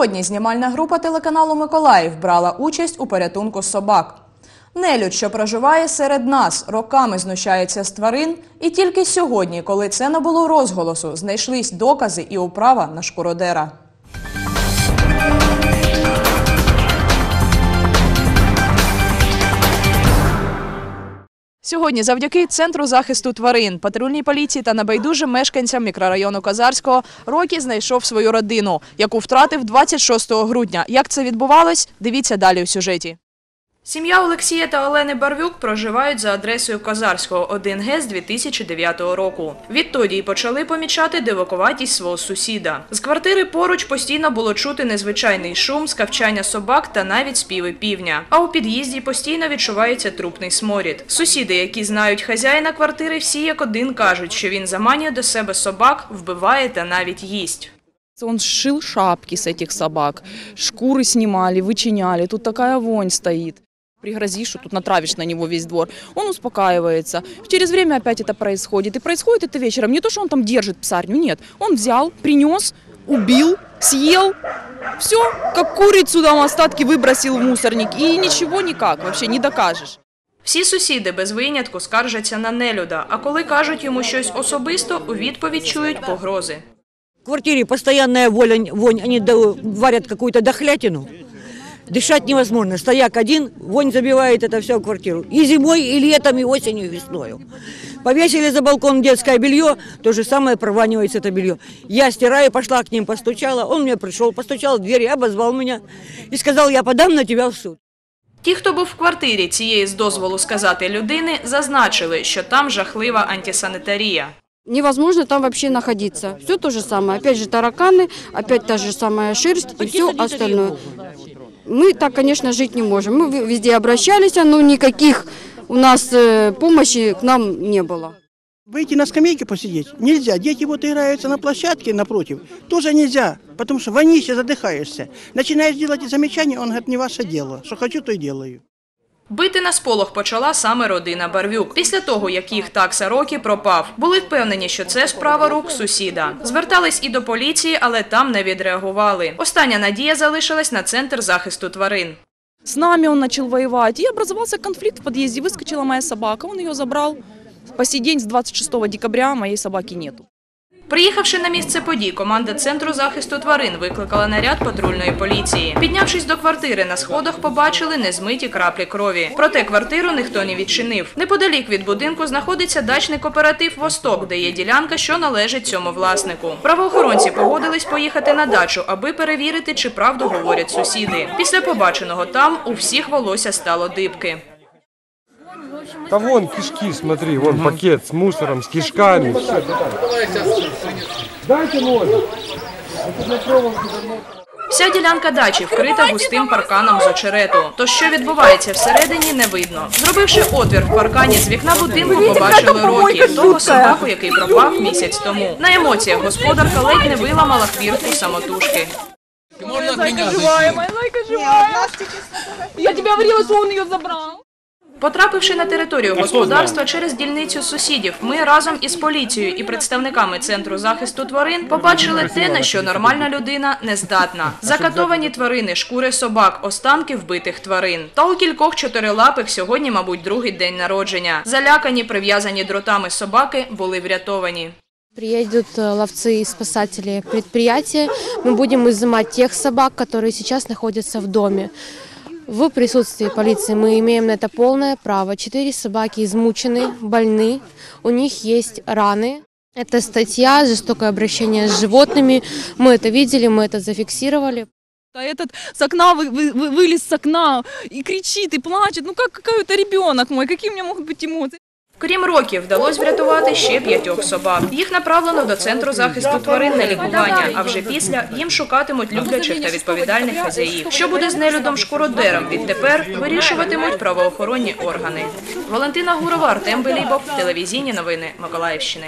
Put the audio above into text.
Сьогодні знімальна група телеканалу Миколаїв брала участь у порятунку собак. Нелюд, що проживає серед нас, роками знущається з тварин, і тільки сьогодні, коли це набуло розголосу, знайшлись докази і управа на шкуродера. Сьогодні, завдяки центру захисту тварин, патрульній поліції та небайдужим мешканцям мікрорайону Казарського, Рокі знайшов свою родину, яку втратив 26 грудня. Як це відбувалось? Дивіться далі у сюжеті. Сім'я Олексія та Олени Барвюк проживають за адресою Козарського 1Г з 2009 року. Відтоді й почали помічати дивакуватість свого сусіда. З квартири поруч постійно було чути незвичайний шум, скавчання собак та навіть співи півня. А у під'їзді постійно відчувається трупний сморід. Сусіди, які знають хазяїна квартири, всі як один кажуть, що він заманює до себе собак, вбиває та навіть їсть. Он сшил шапки с этих собак, шкуры снимали, вычиняли. Тут такая вонь стоит. Пригрозишь, что тут натравишь на него весь двор. Он успокаивается. Через время опять это происходит. И происходит это вечером. Не то, что он там держит псарню, нет. Он взял, принес, убил, съел. Все, как курицу там остатки выбросил в мусорник. И ничего никак, вообще не докажешь. Всі сусіди без винятку скаржаться на нелюда, а коли кажуть йому щось особисто, у відповідь чують погрози. В квартире постоянная вонь, вонь. они до- варят какую-то дохлятину. Дышать невозможно. Стояк один, вонь забивает это все в квартиру. И зимой, и летом, и осенью, и весною. Повесили за балкон детское белье, то же самое прованивается это белье. Я стираю, пошла к ним, постучала. Он мне пришел, постучал в дверь, обозвал меня и сказал, я подам на тебя в суд. Ті, хто був в квартирі цієї з дозволу сказати людини, зазначили, що там жахлива антисанітарія. Невозможно там вообще находиться. Все то же самое. Опять же тараканы, опять та же самая шерсть и все остальное. Мы так, конечно, жить не можем. Мы ви- везде обращались, но никаких у нас э, помощи к нам не было. Выйти на скамейке посидеть нельзя. Дети вот играются на площадке напротив. Тоже нельзя, потому что вонище задыхаешься. Начинаешь делать замечания, он говорит, не ваше дело. Что хочу, то и делаю. Бити на сполох почала саме родина Барвюк. Після того, як їх такса Рокі пропав, були впевнені, що це справа рук сусіда. Звертались і до поліції, але там не відреагували. Остання надія залишилась на центр захисту тварин. С нами он начал воевать. И образовался конфликт в подъезде. Выскочила моя собака, он ее забрал. По сей день с 26 декабря моей собаки нету. Приїхавши на місце подій, команда центру захисту тварин викликала наряд патрульної поліції. Піднявшись до квартири, на сходах побачили незмиті краплі крові. Проте квартиру ніхто не відчинив. Неподалік від будинку знаходиться дачний кооператив Восток, де є ділянка, що належить цьому власнику. Правоохоронці погодились поїхати на дачу, аби перевірити, чи правду говорять сусіди. Після побаченого там у всіх волосся стало дибки. Да вон кишки, смотри, вон пакет с мусором, с кишками. всё. Дайте ноль. Вся ділянка дачі вкрита густим парканом з очерету. То що відбувається всередині, не видно. Зробивши отвір в паркані з вікна будинку, побачили рокі того собаку, який пропав місяць тому. На емоціях господарка ледь не виламала хвіртку самотужки. Я тебе говорила, что он ее забрал. Потрапивши на територію господарства через дільницю сусідів, ми разом із поліцією і представниками центру захисту тварин побачили те, на що нормальна людина не здатна. Закатовані тварини, шкури собак, останки вбитих тварин. Та у кількох чотирилапих сьогодні, мабуть, другий день народження. Залякані, прив'язані дротами собаки були врятовані. Приедут э, ловцы и спасатели предприятия. Мы будем изымать тех собак, которые сейчас находятся в доме. В присутствии полиции мы имеем на это полное право. Четыре собаки измучены, больны, у них есть раны. Это статья «Жестокое обращение с животными». Мы это видели, мы это зафиксировали. А этот с окна вы- вы- вы- вылез с окна и кричит, и плачет. Ну как какой-то ребенок мой, какие у меня могут быть эмоции? Крім років, вдалося врятувати ще п'ятьох собак. Їх направлено до центру захисту тварин на лікування. А вже після їм шукатимуть люблячих та відповідальних хазяїв. Що буде з нелюдом шкуродером? Відтепер вирішуватимуть правоохоронні органи. Валентина Гурова, Артем Белібов, телевізійні новини Миколаївщини.